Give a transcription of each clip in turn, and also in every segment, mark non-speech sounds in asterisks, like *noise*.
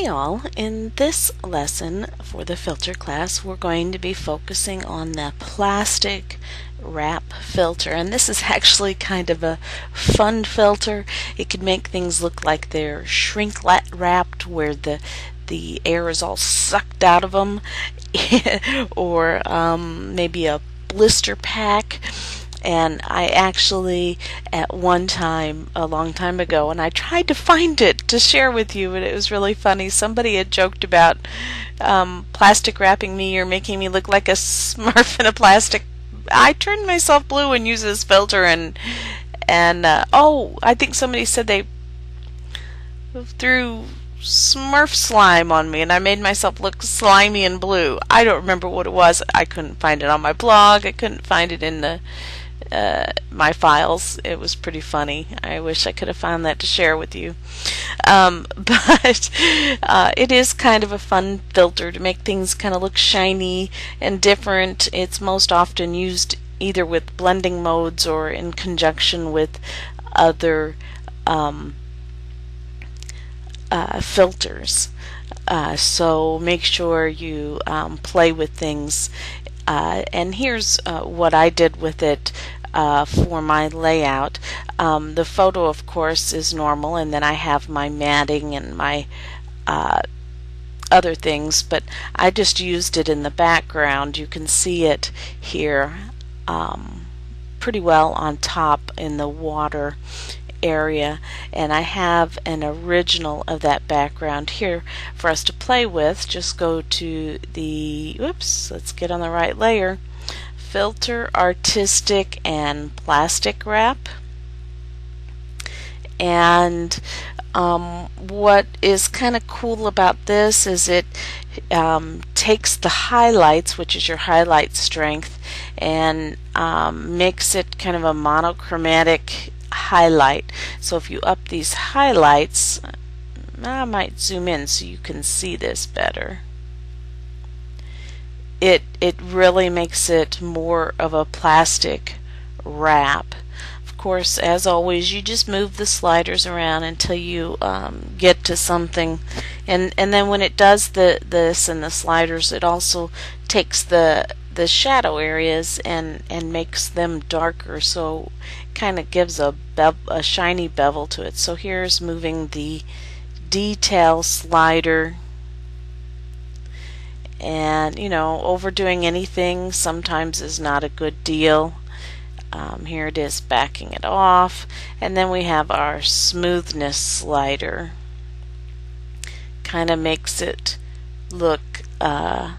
Hey all, in this lesson for the filter class we're going to be focusing on the plastic wrap filter. And this is *laughs* actually kind of a fun filter. It can make things look like they're shrink wrapped where the the air is all sucked out of them *laughs* or um, maybe a blister pack and I actually at one time a long time ago and I tried to find it to share with you and it was really funny somebody had joked about um, plastic wrapping me or making me look like a *laughs* smurf in a plastic I turned myself blue and used this filter and and uh, oh I think somebody said they threw Smurf slime on me and I made myself look slimy and blue. I don't remember what it was. I couldn't find it on my blog. I couldn't find it in the uh, my files. It was pretty funny. I wish I could have found that to share with you. Um, *laughs* but uh, it is kind of a fun filter to make things kind of look shiny and different. It's most often used either with blending modes or in conjunction with other um, uh, filters. Uh, so make sure you um, play with things. Uh, and here's uh, what I did with it uh, for my layout. Um, the photo, of course, is normal, and then I have my matting and my uh, other things, but I just used it in the background. You can see it here um, pretty well on top in the water area and I have an original of that background here for us to play with just go to the whoops let's get on the right layer filter artistic and plastic wrap. And um, what is kind of cool about this is it um, takes the highlights which is your highlight strength and um, makes it kind of a monochromatic highlight. So if you up these highlights I might zoom in so you can see this better. It it really makes it more of a plastic wrap. Of course, as always, you just move the sliders around until you um, get to something, and and then when it does the this and the sliders, it also takes the the shadow areas and and makes them darker, so kind of gives a a shiny bevel to it. So here's moving the detail slider and you know overdoing anything sometimes is not a good deal. Um, here it is backing it off. And then we have our smoothness slider. Kind of makes it look uh,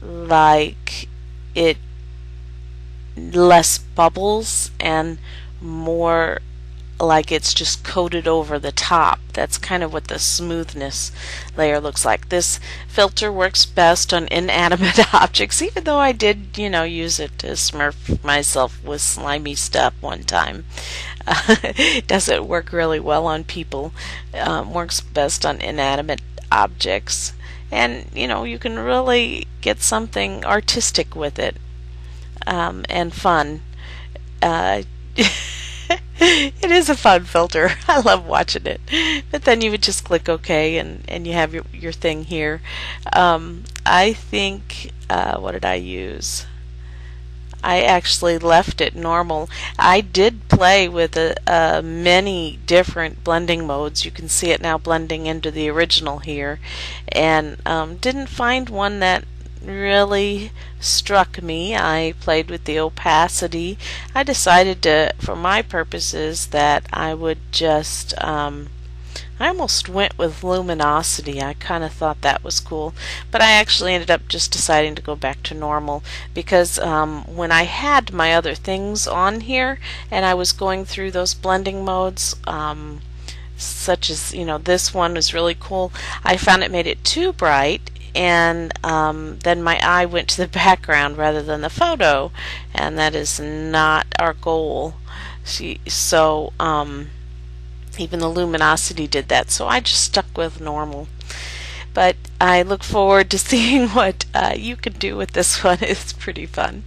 like it less bubbles and more like it's just coated over the top. That's kind of what the smoothness layer looks like. This filter works best on inanimate *laughs* objects, even though I did, you know, use it to smurf myself with slimy stuff one time. *laughs* Uh, it doesn't work really well on people. Um, works best on inanimate objects. And, you know, you can really get something artistic with it um, and fun. Uh, *laughs* *laughs* it is a fun filter. *laughs* I love watching it. But then you would just click OK and, and you have your, your thing here. Um, I think, uh, what did I use? I actually left it normal. I did play with a, many different blending modes. You can see it now blending into the original here. And um, didn't find one that really struck me. I played with the opacity. I decided to, for my purposes, that I would just. Um, I almost went with luminosity. I kind of thought that was cool, but I actually ended up just deciding to go back to normal because um, when I had my other things on here and I was going through those blending modes, um, such as you know this one was really cool, I found it made it too bright and um, then my eye went to the *laughs* background rather than the photo, and that is not our goal. See, so um, even the luminosity did that, so I just stuck with normal. But I look forward to *laughs* seeing what uh, you can do with this *laughs* one. It's pretty fun.